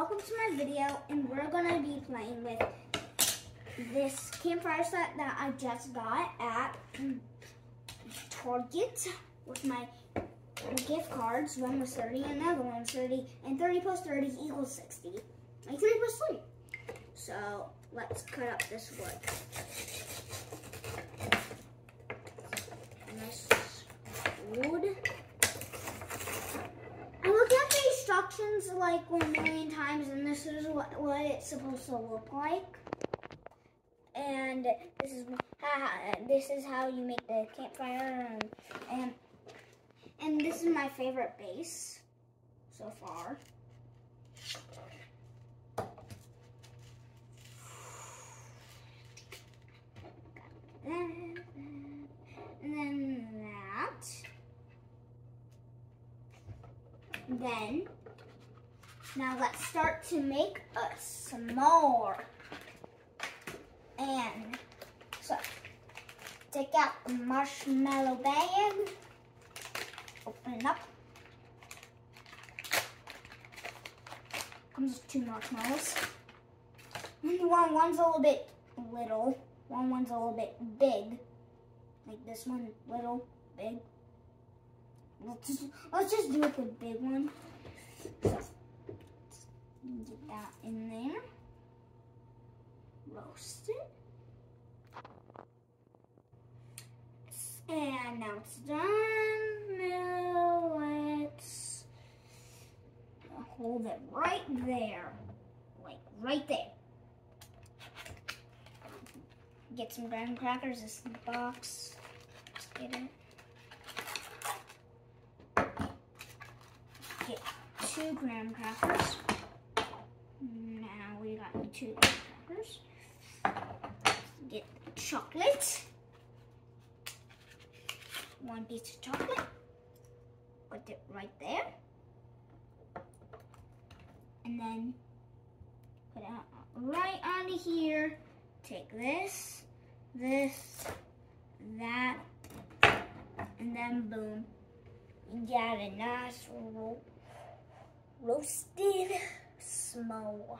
welcome to my video and we're gonna be playing with this campfire set that I just got at Target with my gift cards. One was 30 and another one was 30 and 30 plus 30 equals 60. Like 3 plus 3. So let's cut up this wood. Nice wood. I looked at the instructions like one million times, this is what, what it's supposed to look like. And this is how, this is how you make the campfire, and, and and this is my favorite base so far. And then that. Then, now let's start to make a s'more. And, so, take out the marshmallow bag, open it up. Comes with two marshmallows. One, one's a little bit little, one one's a little bit big. Like this one, little, big. Let's just, let's just do it the big one. So, get that in there. Roast it. And now it's done. Now let's hold it right there. Like right there. Get some graham crackers. This is the box. Just get it. Get two graham crackers. Two crackers. Get chocolate. One piece of chocolate. Put it right there. And then put it right on here. Take this, this, that, and then boom. You got a nice ro roasted s'more.